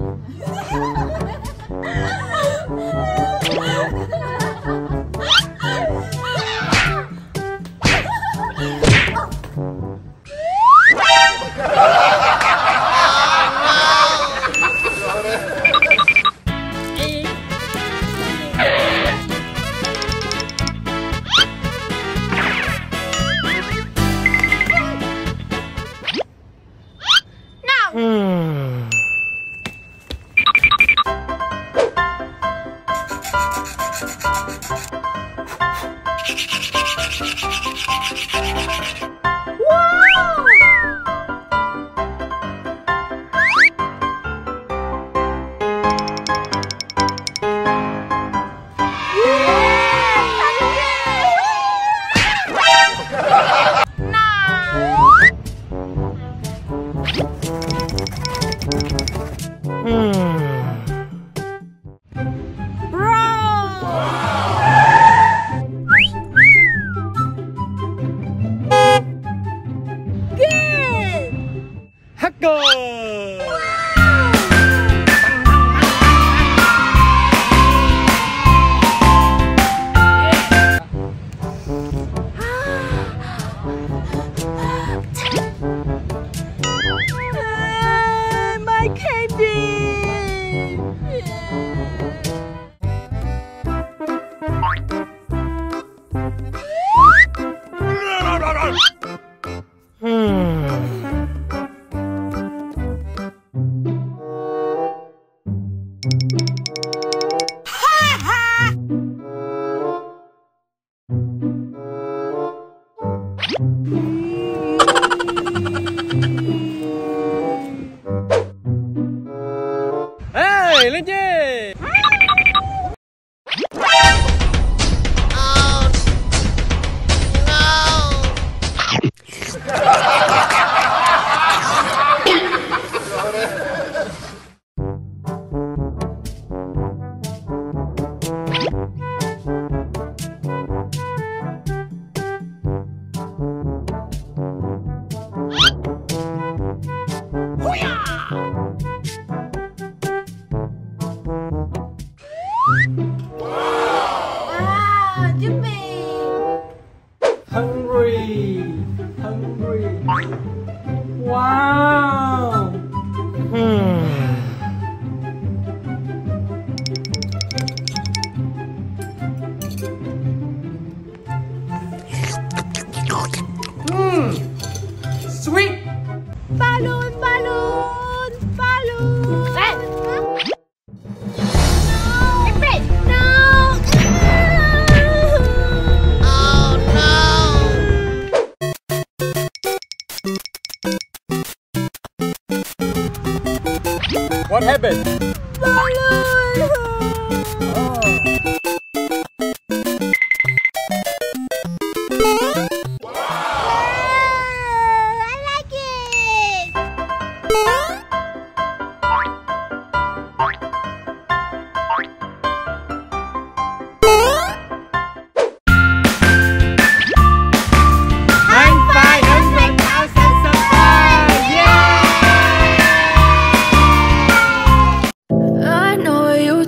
Thank you. My Ah, candy! Hey, lên chơi! Wow. Hmm. Mmm. Sweet. Balloon, balloon, What happened? Balloon! Oh. I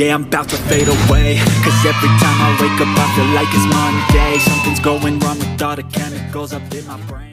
Yeah, I'm about to fade away. Cause every time I wake up I feel like it's Monday. Something's going wrong with all the chemicals up in my brain